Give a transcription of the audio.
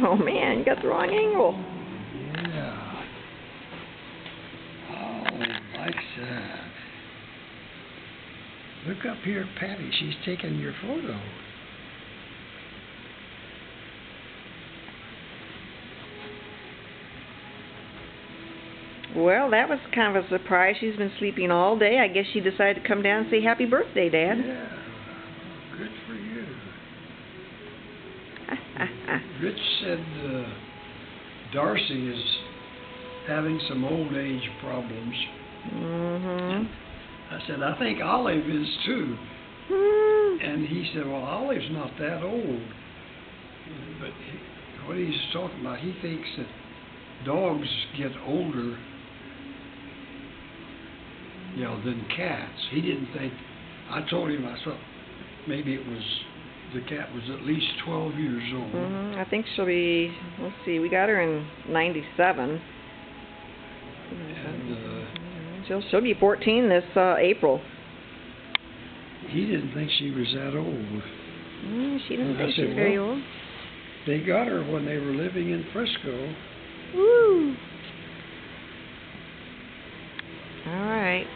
Oh man, you got the wrong angle. Yeah. Oh, like that. Look up here, Patty. She's taking your photo. Well, that was kind of a surprise. She's been sleeping all day. I guess she decided to come down and say happy birthday, Dad. Yeah. Good for you. Rich said uh, Darcy is having some old age problems. Mm-hmm. I said, I think Olive is too. Hmm. And he said, Well, Olive's not that old. But he, what he's talking about, he thinks that dogs get older, you know, than cats. He didn't think. I told him, I thought maybe it was the cat was at least 12 years old. Mhm. I think she'll be. Let's see. We got her in '97. And uh, She'll she'll be 14 this uh, April. he didn't think she was that old. Mm, she didn't I think said, she's very well- old. They got her when they were living in Frisco. Woo. All right.